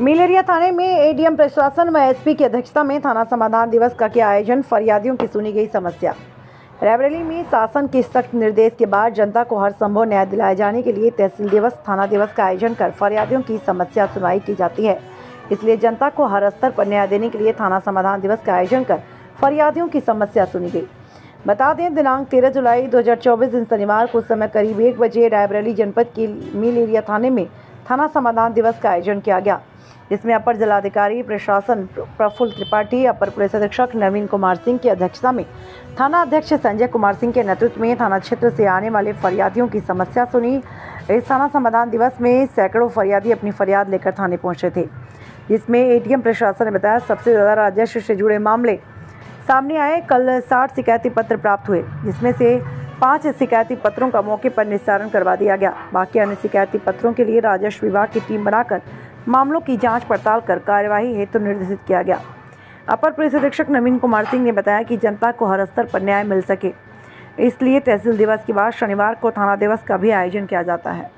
मिलेरिया थाने में एडीएम प्रशासन व एसपी की अध्यक्षता में थाना समाधान दिवस का किया आयोजन। फरियादियों की सुनी गई समस्या। रायबरेली में शासन के सख्त निर्देश के बाद जनता को हर संभव न्याय दिलाए जाने के लिए तहसील दिवस, थाना दिवस का आयोजन कर फरियादियों की समस्या सुनवाई की जाती है। इसलिए जनता को हर स्तर पर न्याय देने के लिए थाना समाधान दिवस का आयोजन कर फरियादियों की समस्या सुनी गई। बता दें, दिनांक 13 जुलाई 2024 दिन शनिवार को समय करीब एक बजे रायबरेली जनपद के मिल एरिया थाने में थाना समाधान दिवस का आयोजन किया गया। जिसमें अपर जिलाधिकारी, प्रशासन प्रफुल्ल त्रिपाठी, अपर पुलिस अधीक्षक नवीन कुमार सिंह की अध्यक्षता में थाना अध्यक्ष संजय कुमार सिंह के नेतृत्व में थाना क्षेत्र से आने वाले फरियादियों की समस्या सुनी। इस थाना समाधान दिवस में सैकड़ों फरियादी अपनी फरियाद लेकर थाने पहुँचे थे, जिसमें एटीएम प्रशासन ने बताया सबसे ज़्यादा राजस्व से जुड़े मामले सामने आए। कल साठ शिकायती पत्र प्राप्त हुए, जिसमें से पाँच शिकायती पत्रों का मौके पर निस्तारण करवा दिया गया। बाकी अन्य शिकायती पत्रों के लिए राजस्व विभाग की टीम बनाकर मामलों की जाँच पड़ताल कर कार्यवाही हेतु तो निर्देशित किया गया। अपर पुलिस अधीक्षक नवीन कुमार सिंह ने बताया कि जनता को हर स्तर पर न्याय मिल सके, इसलिए तहसील दिवस के बाद शनिवार को थाना दिवस का भी आयोजन किया जाता है।